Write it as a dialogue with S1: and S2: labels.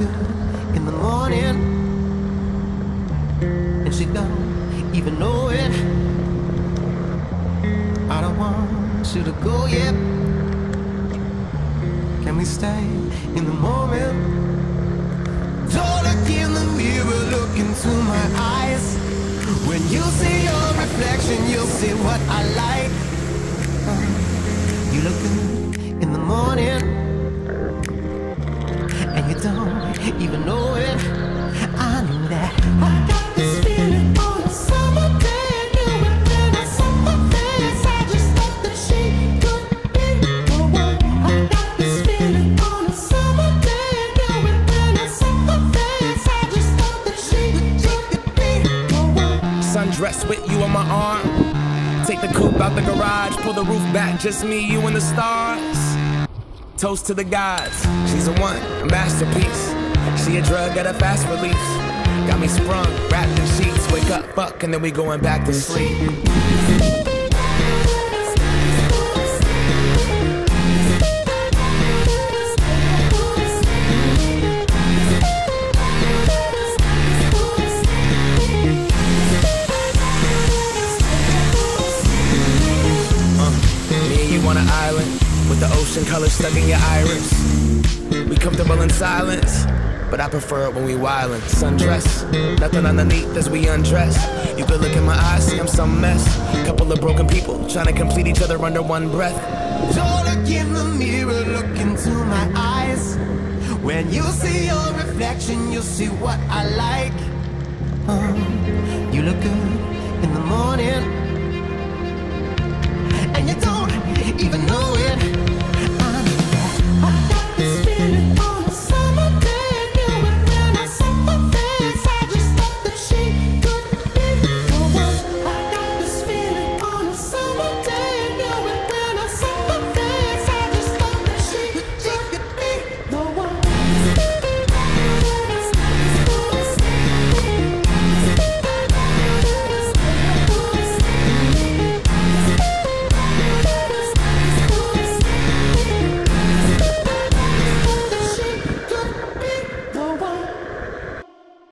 S1: in the morning, and she don't even know it. I don't want you to go yet. Can we stay in the moment? Don't look in the mirror, look into my eyes. When you see your reflection, you'll see what I like. You look good in the morning. Even know it. I knew that. I got this feeling on a summer day, a summer face. I just thought that she could be the one. I got this feeling on a summer day, a summer face. I just thought that she could be the one.
S2: Sundress with you on my arm. Take the coupe out the garage, pull the roof back, just me, you, and the stars. Toast to the gods. She's a one, a masterpiece. She a drug at a fast release. Got me sprung, wrapped in sheets. Wake up, fuck, and then we going back to sleep. Uh, you on an island with the ocean color stuck in your iris. We comfortable in silence, but I prefer it when we wildin'. Sundress, nothing underneath as we undress. You could look in my eyes, see I'm some mess. Couple of broken people trying to complete each other under one breath.
S1: Don't look in the mirror, look into my eyes. When you see your reflection, you'll see what I like. Uh, you look good in the morning,